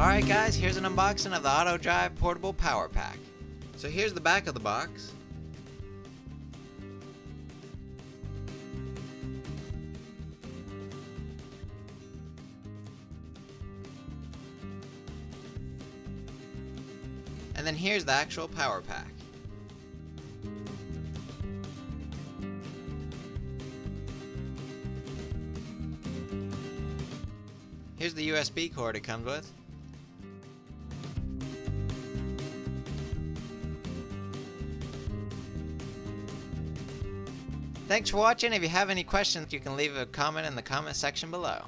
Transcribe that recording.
Alright guys, here's an unboxing of the AutoDrive Portable Power Pack. So here's the back of the box. And then here's the actual power pack. Here's the USB cord it comes with. Thanks for watching. If you have any questions, you can leave a comment in the comment section below.